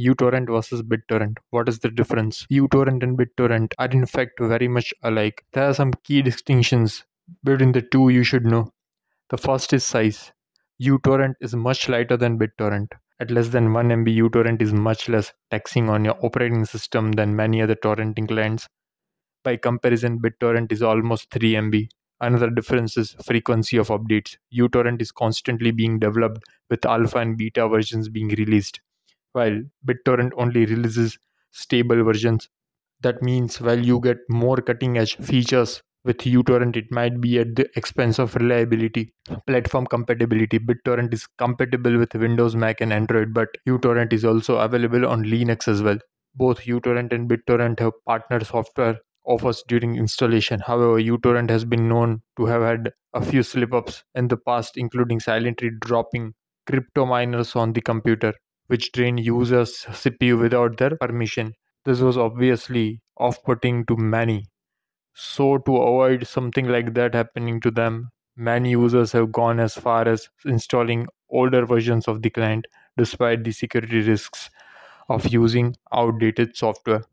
uTorrent versus BitTorrent. What is the difference? uTorrent and BitTorrent are in fact very much alike. There are some key distinctions between the two you should know. The first is size. uTorrent is much lighter than BitTorrent. At less than 1 MB, uTorrent is much less taxing on your operating system than many other torrenting clients. By comparison, BitTorrent is almost 3 MB. Another difference is frequency of updates. uTorrent is constantly being developed with alpha and beta versions being released, while BitTorrent only releases stable versions. That means while you get more cutting edge features with uTorrent, it might be at the expense of reliability. Platform compatibility BitTorrent is compatible with Windows, Mac, and Android, but uTorrent is also available on Linux as well. Both uTorrent and BitTorrent have partner software offers during installation. However, uTorrent has been known to have had a few slip ups in the past, including silently dropping crypto miners on the computer, which drain users' CPU without their permission. This was obviously off putting to many so, to avoid something like that happening to them, many users have gone as far as installing older versions of the client despite the security risks of using outdated software.